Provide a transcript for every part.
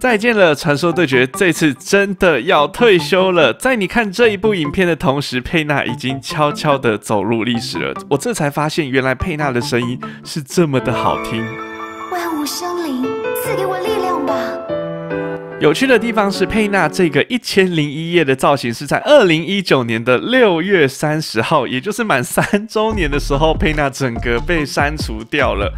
再见了，传说对决这次真的要退休了。在你看这一部影片的同时，佩纳已经悄悄地走入历史了。我这才发现，原来佩纳的声音是这么的好听。万物生灵，赐给我力量。有趣的地方是，佩纳这个一千零一夜的造型是在二零一九年的六月三十号，也就是满三周年的时候，佩纳整个被删除掉了。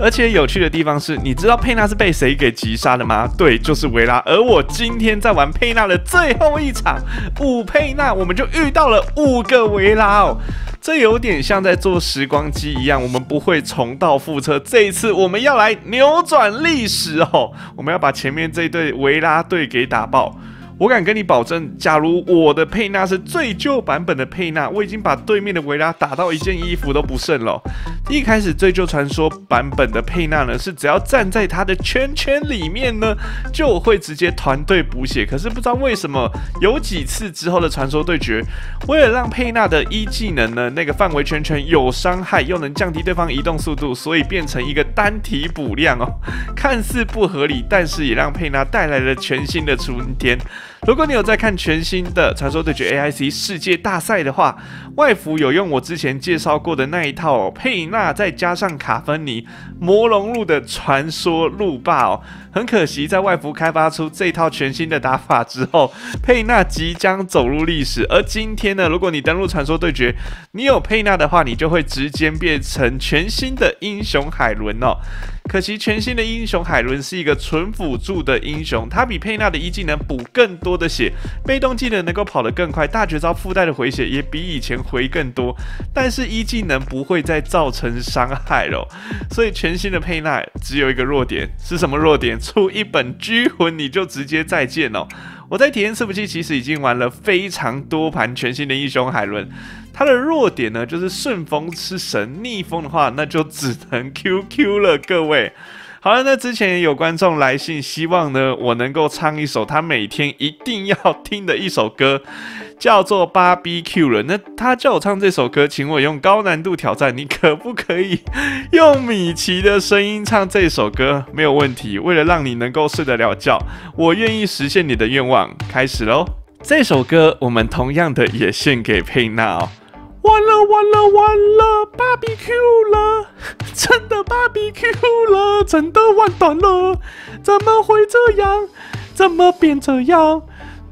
而且有趣的地方是，你知道佩纳是被谁给击杀的吗？对，就是维拉。而我今天在玩佩纳的最后一场五佩纳，我们就遇到了五个维拉哦。这有点像在做时光机一样，我们不会重蹈覆辙。这一次我们要来扭转历史哦，我们要把前面这一对维拉队给打爆。我敢跟你保证，假如我的佩纳是最旧版本的佩纳，我已经把对面的维拉打到一件衣服都不剩了。一开始最旧传说版本的佩纳呢，是只要站在他的圈圈里面呢，就会直接团队补血。可是不知道为什么，有几次之后的传说对决，为了让佩纳的一技能呢，那个范围圈圈有伤害又能降低对方移动速度，所以变成一个单体补量哦，看似不合理，但是也让佩纳带来了全新的春天。如果你有在看全新的传说对决 AIC 世界大赛的话，外服有用我之前介绍过的那一套哦佩纳，再加上卡芬尼魔龙路的传说路霸哦。很可惜，在外服开发出这套全新的打法之后，佩纳即将走入历史。而今天呢，如果你登录传说对决，你有佩纳的话，你就会直接变成全新的英雄海伦哦。可惜，全新的英雄海伦是一个纯辅助的英雄，他比佩纳的一技能补更多多的血，被动技能能够跑得更快，大绝招附带的回血也比以前回更多，但是一技能不会再造成伤害了。所以，全新的佩纳只有一个弱点，是什么弱点？出一本拘魂你就直接再见哦。我在体验伺服器其实已经玩了非常多盘全新的英雄海伦。它的弱点呢，就是顺风吃神，逆风的话，那就只能 QQ 了。各位，好了，那之前有观众来信，希望呢我能够唱一首他每天一定要听的一首歌，叫做《芭比 Q》了。那他叫我唱这首歌，请我用高难度挑战，你可不可以用米奇的声音唱这首歌？没有问题。为了让你能够睡得了觉，我愿意实现你的愿望。开始喽！这首歌我们同样的也献给佩娜哦。完了完了完了，芭比 Q 了，真的芭比 Q 了，真的完蛋了，怎么会这样？怎么变这样？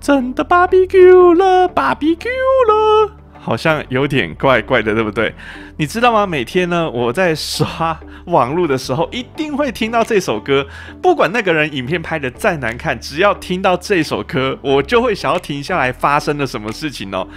真的芭比 Q 了，芭比 Q 了，好像有点怪怪的，对不对？你知道吗？每天呢，我在刷网络的时候，一定会听到这首歌，不管那个人影片拍的再难看，只要听到这首歌，我就会想要停下来，发生了什么事情哦。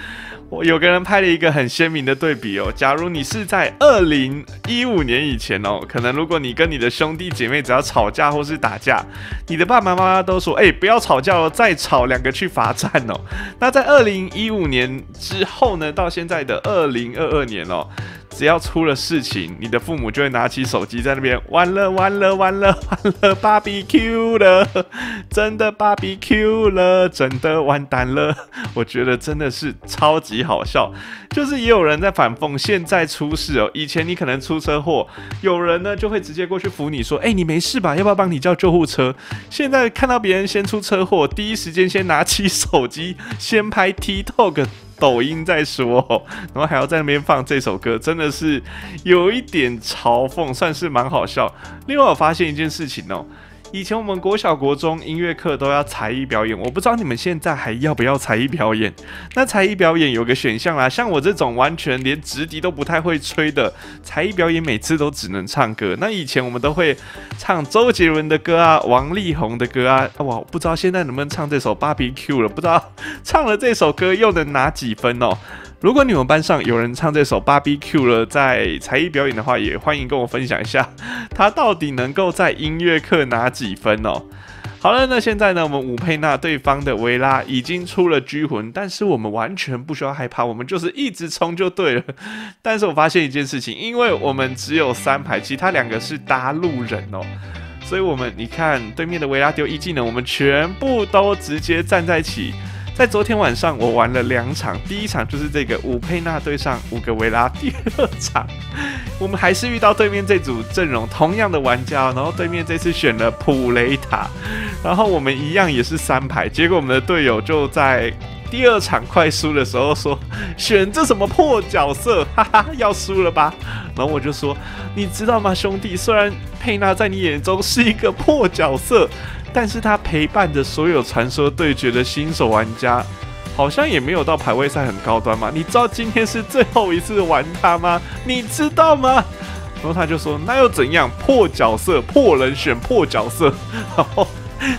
我有个人拍了一个很鲜明的对比哦。假如你是在二零一五年以前哦，可能如果你跟你的兄弟姐妹只要吵架或是打架，你的爸爸妈妈都说：“哎，不要吵架了，再吵两个去罚站哦。”那在二零一五年之后呢，到现在的二零二二年哦。只要出了事情，你的父母就会拿起手机在那边完了完了完了 完了，芭比 Q 了，真的芭比 Q 了，真的完蛋了。我觉得真的是超级好笑，就是也有人在反讽现在出事哦。以前你可能出车祸，有人呢就会直接过去扶你说，哎，你没事吧？要不要帮你叫救护车？现在看到别人先出车祸，第一时间先拿起手机先拍 TikTok。抖音在说，然后还要在那边放这首歌，真的是有一点嘲讽，算是蛮好笑。另外，我发现一件事情哦。以前我们国小国中音乐课都要才艺表演，我不知道你们现在还要不要才艺表演？那才艺表演有个选项啦，像我这种完全连直笛都不太会吹的，才艺表演每次都只能唱歌。那以前我们都会唱周杰伦的歌啊，王力宏的歌啊，哇，不知道现在能不能唱这首《芭比 Q》了？不知道唱了这首歌又能拿几分哦？如果你们班上有人唱这首《芭比 Q》了，在才艺表演的话，也欢迎跟我分享一下，他到底能够在音乐课拿几分哦？好了，那现在呢，我们五佩纳对方的维拉已经出了拘魂，但是我们完全不需要害怕，我们就是一直冲就对了。但是我发现一件事情，因为我们只有三排，其他两个是搭路人哦，所以我们你看对面的维拉丢一技能，我们全部都直接站在一起。在昨天晚上我玩了两场，第一场就是这个五佩纳对上五个维拉，第二场我们还是遇到对面这组阵容同样的玩家，然后对面这次选了普雷塔，然后我们一样也是三排，结果我们的队友就在第二场快输的时候说选这什么破角色，哈哈，要输了吧？然后我就说你知道吗，兄弟，虽然佩纳在你眼中是一个破角色。但是他陪伴着所有传说对决的新手玩家，好像也没有到排位赛很高端嘛？你知道今天是最后一次玩他吗？你知道吗？然后他就说：“那又怎样？破角色，破人选破角色。”然后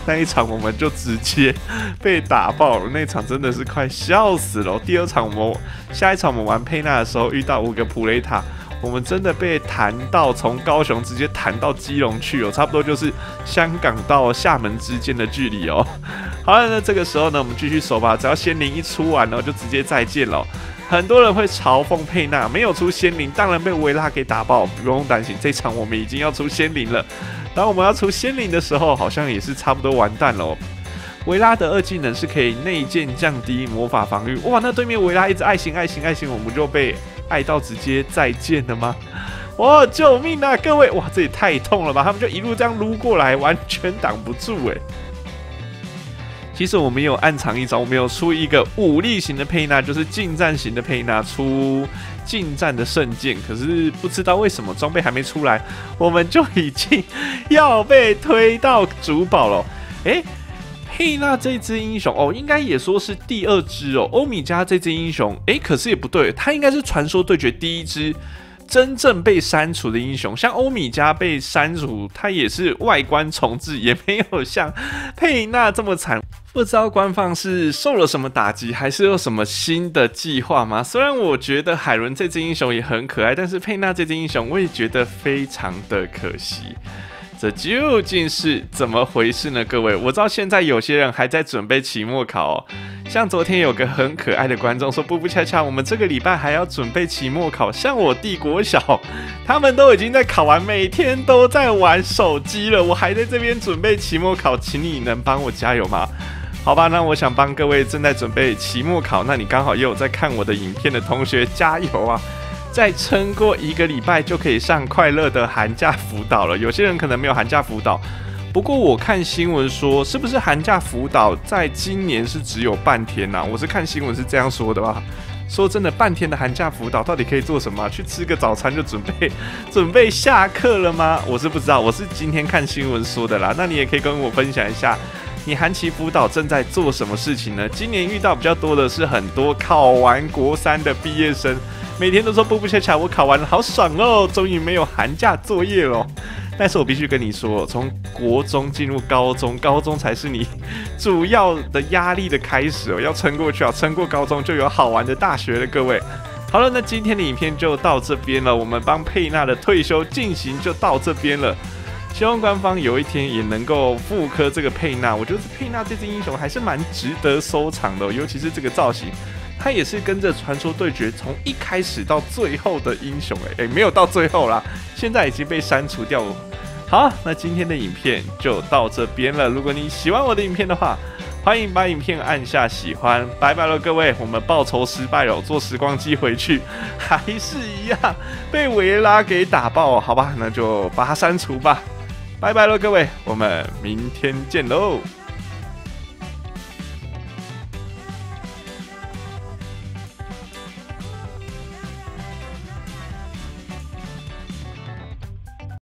那一场我们就直接被打爆了，那场真的是快笑死了。第二场我们下一场我们玩佩纳的时候遇到五个普雷塔。我们真的被弹到从高雄直接弹到基隆去哦，差不多就是香港到厦门之间的距离哦。好了，那这个时候呢，我们继续守吧。只要仙灵一出完呢，就直接再见了。很多人会嘲讽佩纳没有出仙灵，当然被维拉给打爆，不用担心。这场我们已经要出仙灵了。当我们要出仙灵的时候，好像也是差不多完蛋了。维拉的二技能是可以内建降低魔法防御。哇，那对面维拉一直爱心爱心爱心，我们就被。爱到直接再见了吗？哇，救命啊！各位，哇，这也太痛了吧！他们就一路这样撸过来，完全挡不住哎。其实我们有暗藏一招，我们有出一个武力型的佩纳，就是近战型的佩纳，出近战的圣剑。可是不知道为什么装备还没出来，我们就已经 要被推到主堡了。哎。佩纳这只英雄哦，应该也说是第二只哦。欧米伽这只英雄，诶，可是也不对，它应该是传说对决第一只真正被删除的英雄。像欧米伽被删除，它也是外观重置，也没有像佩纳这么惨。不知道官方是受了什么打击，还是有什么新的计划吗？虽然我觉得海伦这只英雄也很可爱，但是佩纳这只英雄，我也觉得非常的可惜。这究竟是怎么回事呢？各位，我知道现在有些人还在准备期末考。像昨天有个很可爱的观众说：“布布恰恰，我们这个礼拜还要准备期末考。”像我弟国小，他们都已经在考完，每天都在玩手机了，我还在这边准备期末考，请你能帮我加油吗？好吧，那我想帮各位正在准备期末考，那你刚好也有在看我的影片的同学加油啊！再撑过一个礼拜就可以上快乐的寒假辅导了。有些人可能没有寒假辅导，不过我看新闻说，是不是寒假辅导在今年是只有半天呐？我是看新闻是这样说的吧。说真的，半天的寒假辅导到底可以做什么？去吃个早餐就准备准备下课了吗？我是不知道，我是今天看新闻说的啦。那你也可以跟我分享一下，你寒期辅导正在做什么事情呢？今年遇到比较多的是很多考完国三的毕业生。每天都说步步恰恰，我考完了，好爽哦！终于没有寒假作业了。但是我必须跟你说，从国中进入高中，高中才是你主要的压力的开始哦。要撑过去啊，撑过高中就有好玩的大学了。各位，好了，那今天的影片就到这边了。我们帮佩娜的退休进行就到这边了。希望官方有一天也能够复刻这个佩娜。我觉得佩娜这只英雄还是蛮值得收藏的，尤其是这个造型。他也是跟着传说对决从一开始到最后的英雄，哎哎，没有到最后啦，现在已经被删除掉了。好，那今天的影片就到这边了。如果你喜欢我的影片的话，欢迎把影片按下喜欢。拜拜了，各位，我们报仇失败了，坐时光机回去还是一样被维拉给打爆，好吧，那就把它删除吧。拜拜了，各位，我们明天见喽。